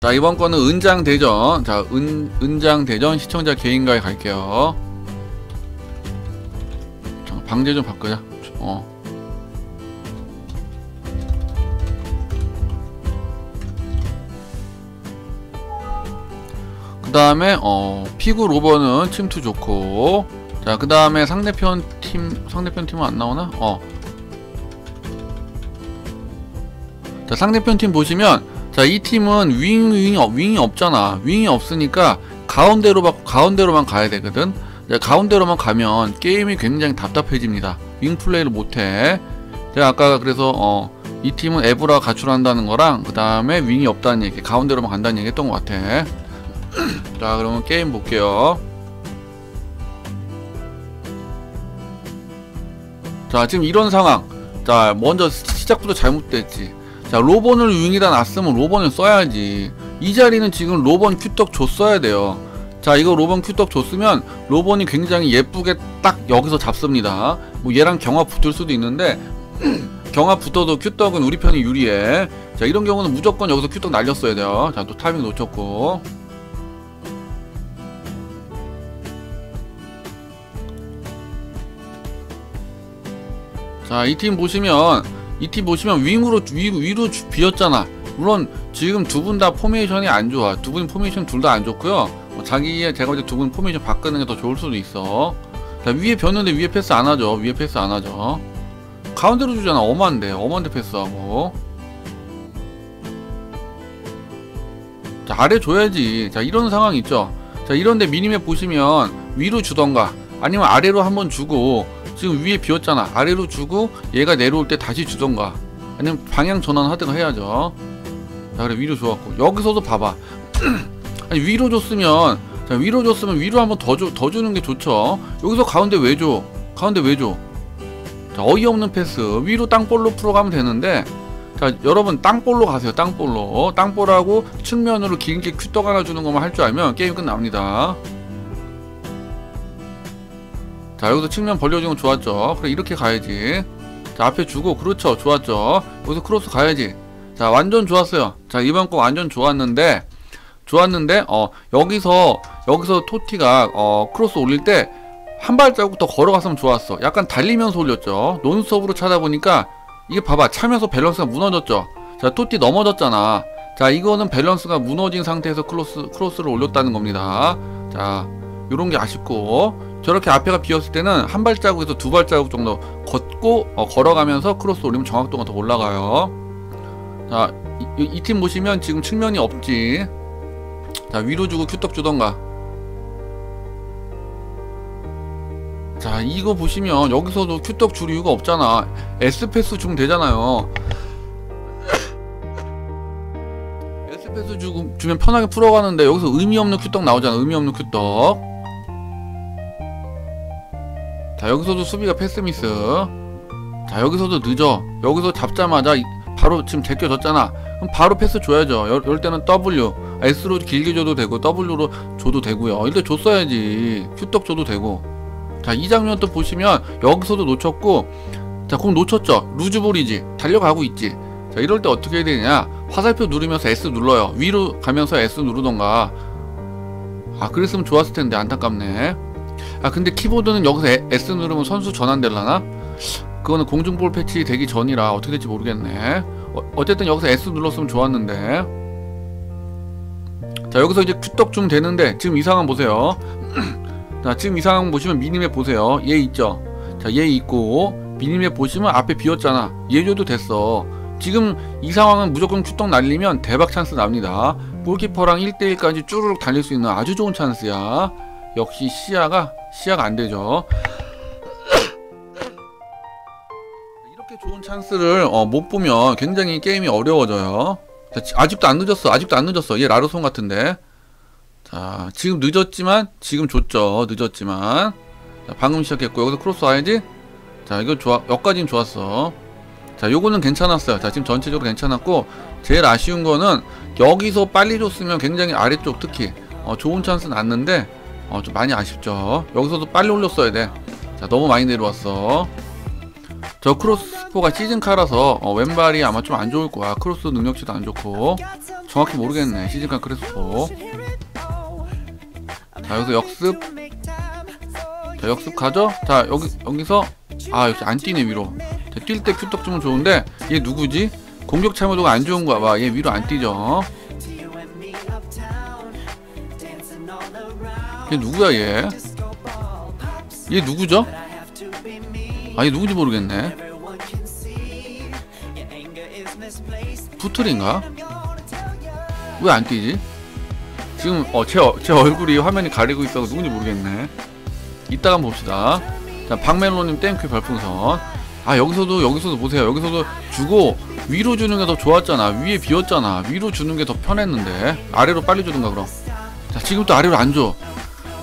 자 이번 거는 은장 대전 자 은, 은장 대전 시청자 개인가에 갈게요 방제 좀 바꾸자 어. 그 다음에 어 피구 로버는 침투 좋고 자 그 다음에 상대편 팀 상대편 팀은 안 나오나? 어. 자 상대편 팀 보시면 자 이 팀은 윙 윙이 없- 윙이 없잖아. 윙이 없으니까 가운데로 막 가운데로만 가야 되거든. 자, 가운데로만 가면 게임이 굉장히 답답해집니다. 윙 플레이를 못해. 제가 아까 그래서 어, 이 팀은 에브라 가출한다는 거랑 그 다음에 윙이 없다는 얘기 가운데로만 간다는 얘기 했던 것 같아. 자 그러면 게임 볼게요. 자 지금 이런 상황. 자 먼저 시작부터 잘못됐지 자 로벤을 윙에다 놨으면 로벤을 써야지. 이 자리는 지금 로벤 큐떡 줬어야 돼요. 자 이거 로벤 큐떡 줬으면 로벤이 굉장히 예쁘게 딱 여기서 잡습니다. 뭐 얘랑 경합 붙을 수도 있는데 경합 붙어도 큐떡은 우리 편이 유리해. 자 이런 경우는 무조건 여기서 큐떡 날렸어야 돼요. 자 또 타이밍 놓쳤고. 자 이 팀 보시면 이 팀 보시면 윙으로 위, 위로 주- 비었잖아. 물론 지금 두 분 다 포메이션이 안 좋아. 두 분 포메이션 둘 다 안 좋고요. 뭐 자기의 제가 볼때 두분 포메이션 바꾸는 게 더 좋을 수도 있어. 자 위에 비었는데 위에 패스 안 하죠. 위에 패스 안 하죠. 가운데로 주잖아. 엄한데 엄한데 패스하고. 자 아래 줘야지. 자 이런 상황 있죠. 자 이런데 미니맵 보시면 위로 주던가 아니면 아래로 한번 주고 지금 위에 비었잖아. 아래로 주고 얘가 내려올 때 다시 주던가. 아니면 방향 전환 하든가 해야죠. 자 그래 위로 줘갖고. 여기서도 봐봐. 아니 위로 줬으면 자 위로 줬으면 위로 한번 더, 줘, 더 주는 게 좋죠. 여기서 가운데 왜 줘? 가운데 왜 줘? 자 어이없는 패스. 위로 땅볼로 풀어가면 되는데 자 여러분 땅볼로 가세요 땅볼로. 땅볼하고 측면으로 길게 큐떡 하나 주는 것만 할 줄 알면 게임 끝납니다 자 여기서 측면 벌려주는 건 좋았죠. 그래 이렇게 가야지. 자 앞에 주고 그렇죠. 좋았죠. 여기서 크로스 가야지. 자 완전 좋았어요. 자 이번 거 완전 좋았는데 좋았는데 어 여기서 여기서 토티가 어 크로스 올릴 때 한 발자국 더 걸어갔으면 좋았어. 약간 달리면서 올렸죠. 논스톱으로 차다 보니까 이게 봐봐. 차면서 밸런스가 무너졌죠. 자 토티 넘어졌잖아. 자 이거는 밸런스가 무너진 상태에서 크로스 크로스를 올렸다는 겁니다. 자 요런 게 아쉽고 저렇게 앞에가 비었을 때는 한 발자국에서 두 발자국 정도 걷고 어, 걸어가면서 크로스 올리면 정확도가 더 올라가요. 자, 이팀 보시면 지금 측면이 없지. 자, 위로 주고 큐떡 주던가. 자, 이거 보시면 여기서도 큐떡 줄 이유가 없잖아. S패스 주면 되잖아요. S패스 주면 편하게 풀어가는데 여기서 의미 없는 큐떡 나오잖아. 의미 없는 큐떡. 자 여기서도 수비가 패스미스. 자 여기서도 늦어. 여기서 잡자마자 이- 바로 지금 제껴졌잖아. 그럼 바로 패스 줘야죠. 이럴, 이럴 때는 W. S로 길게 줘도 되고 W로 줘도 되고요. 이럴 때 줬어야지. 큐떡 줘도 되고. 자 이 장면 또 보시면 여기서도 놓쳤고 자 공 놓쳤죠. 루즈볼이지. 달려가고 있지. 자 이럴 때 어떻게 해야 되냐? 화살표 누르면서 S 눌러요. 위로 가면서 S 누르던가. 아 그랬으면 좋았을 텐데 안타깝네 아 근데 키보드는 여기서 에- S 누르면 선수 전환될라나? 그거는 공중볼 패치 되기 전이라 어떻게 될지 모르겠네. 어, 어쨌든 여기서 S 눌렀으면 좋았는데. 자 여기서 이제 큐떡 좀 되는데 지금 이 상황 보세요. 자 지금 이 상황 보시면 미니맵 보세요. 얘 있죠? 자 얘 있고 미니맵 보시면 앞에 비었잖아. 얘 줘도 됐어. 지금 이 상황은 무조건 큐떡 날리면 대박 찬스 납니다. 골키퍼랑 1대1까지 쭈르륵 달릴 수 있는 아주 좋은 찬스야 역시 시야가 시야가 안 되죠. 이렇게 좋은 찬스를 어, 못 보면 굉장히 게임이 어려워져요. 자, 지- 아직도 안 늦었어. 아직도 안 늦었어. 얘 라르손 같은데. 자, 지금 늦었지만 지금 줬죠. 늦었지만. 자, 방금 시작했고 여기서 크로스 와야지. 자, 이거 좋아. 여기까지는 좋았어. 자, 요거는 괜찮았어요. 자, 지금 전체적으로 괜찮았고 제일 아쉬운 거는 여기서 빨리 줬으면 굉장히 아래쪽 특히 어, 좋은 찬스 났는데 어, 좀 많이 아쉽죠. 여기서도 빨리 올렸어야 돼. 자, 너무 많이 내려왔어. 저 크레스포가 시즌카라서 어, 왼발이 아마 좀 안 좋을 거야. 크로스 능력치도 안 좋고. 정확히 모르겠네 시즌카 크레스포 자 여기서 역습 자 역습 가죠 자 여기 여기서 아 역시 안 뛰네 위로 뛸때 큐떡 주면 좋은데 얘 누구지 공격 참여도가 안 좋은 거야 봐 얘 위로 안 뛰죠 얘 누구야 얘? 얘 누구죠? 아얘 누군지 모르겠네. 푸틀인가? 왜 안 뛰지? 지금 어, 제, 어- 제 얼굴이 화면이 가리고 있어서 누군지 모르겠네. 이따가 봅시다. 자 박멜로님 땡큐 별풍선. 아 여기서도 여기서도 보세요. 여기서도 주고 위로 주는 게 더 좋았잖아. 위에 비었잖아. 위로 주는 게 더 편했는데. 아래로 빨리 주든가 그럼. 자 지금 또 아래로 안줘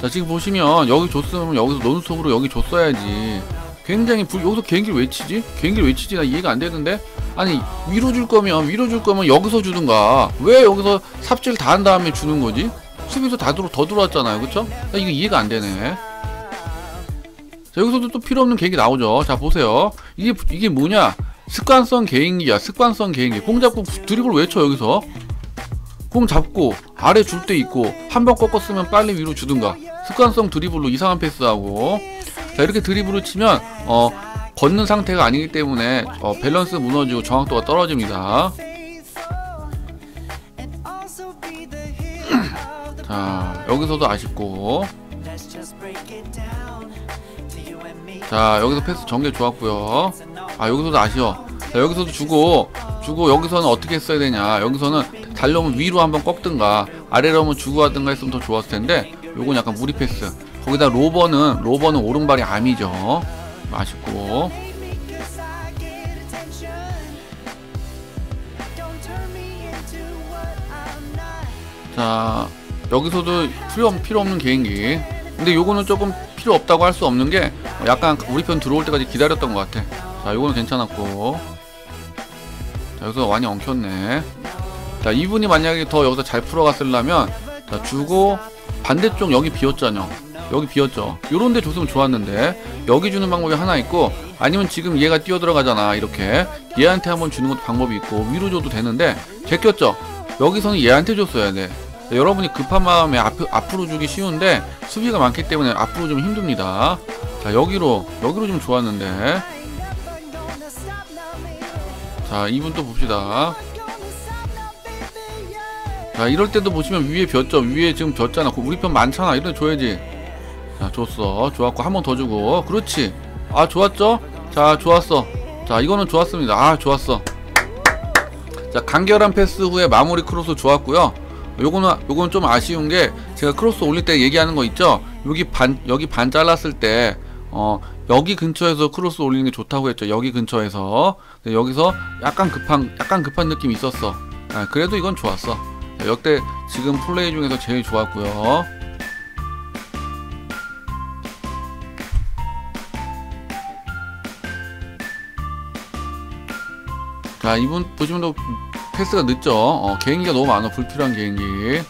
자 지금 보시면 여기 줬으면 여기서 논스톱으로 여기 줬어야지. 굉장히 불, 여기서 개인기를 왜 치지? 개인기를 왜 치지? 나 이해가 안 되는데? 아니 위로 줄 거면 위로 줄 거면 여기서 주든가. 왜 여기서 삽질 다 한 다음에 주는 거지? 수비수 다 들어 더 들어왔잖아요. 그쵸? 나 이거 이해가 안 되네. 자 여기서도 또 필요 없는 계획이 나오죠. 자 보세요. 이게 이게 뭐냐? 습관성 개인기야. 습관성 개인기. 공 잡고 드리블 외쳐 여기서? 공 잡고 아래 줄 때 있고 한 번 꺾었으면 빨리 위로 주든가 습관성 드리블로 이상한 패스하고. 자 이렇게 드리블을 치면 어 걷는 상태가 아니기 때문에 어, 밸런스 무너지고 정확도가 떨어집니다. 자 여기서도 아쉽고. 자 여기서 패스 전개 좋았고요. 아 여기서도 아쉬워. 자 여기서도 주고 주고 여기서는 어떻게 써야 되냐. 여기서는 달려오면 위로 한번 꺾든가 아래로 하면 주고 하든가 했으면 더 좋았을 텐데 요건 약간 무리 패스. 거기다 로버는 로버는 오른발이 암이죠. 아쉽고. 자 여기서도 필요, 없- 필요 없는 개인기. 근데 요거는 조금 필요 없다고 할 수 없는 게 약간 우리 편 들어올 때까지 기다렸던 것 같아. 자 요거는 괜찮았고. 자 여기서 많이 엉켰네. 자 이분이 만약에 더 여기서 잘 풀어갔으려면 자 주고 반대쪽 여기 비었잖여 여기 비었죠. 요런 데 줬으면 좋았는데 여기 주는 방법이 하나 있고 아니면 지금 얘가 뛰어 들어가잖아 이렇게. 얘한테 한번 주는 것도 방법이 있고 위로 줘도 되는데 제꼈죠. 여기서는 얘한테 줬어야 돼. 네, 여러분이 급한 마음에 앞, 앞으로 주기 쉬운데 수비가 많기 때문에 앞으로 좀 힘듭니다. 자 여기로 여기로 좀 좋았는데. 자 이분 또 봅시다 자 이럴 때도 보시면 위에 비었죠 위에 지금 졌잖아. 그 우리 편 많잖아. 얘 줘야지. 자 줬어. 좋았고 한 번 더 주고. 그렇지. 아 좋았죠? 자 좋았어. 자 이거는 좋았습니다. 아 좋았어. 자 간결한 패스 후에 마무리 크로스 좋았고요. 요거는 요거는 좀 아쉬운 게 제가 크로스 올릴 때 얘기하는 거 있죠? 여기 반 여기 반 잘랐을 때 어 여기 근처에서 크로스 올리는 게 좋다고 했죠. 여기 근처에서. 여기서 약간 급한 약간 급한 느낌이 있었어. 아, 그래도 이건 좋았어. 자, 역대 지금 플레이 중에서 제일 좋았고요. 자 이분 보시면 또 패스가 늦죠? 어, 개인기가 너무 많아 불필요한 개인기.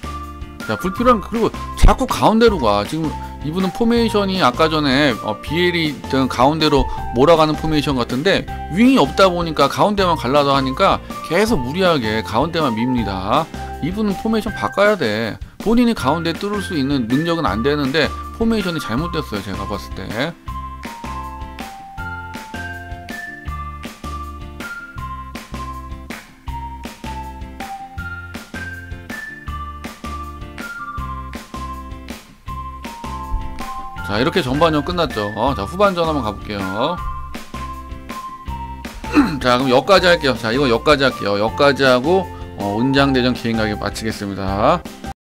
자 불필요한 그리고 자꾸 가운데로 가 지금 이분은 포메이션이 아까 전에 어, 비엘이 저 가운데로 몰아가는 포메이션 같은데 윙이 없다 보니까 가운데만 갈라고 하니까 계속 무리하게 가운데만 밉니다 이분은 포메이션 바꿔야 돼. 본인이 가운데 뚫을 수 있는 능력은 안 되는데 포메이션이 잘못됐어요 제가 봤을 때. 자 이렇게 전반전 끝났죠. 자 후반전 한번 가볼게요. 자 그럼 여기까지 할게요. 자 이거 여기까지 할게요. 여기까지 하고 어, 은장대전 기행가게 마치겠습니다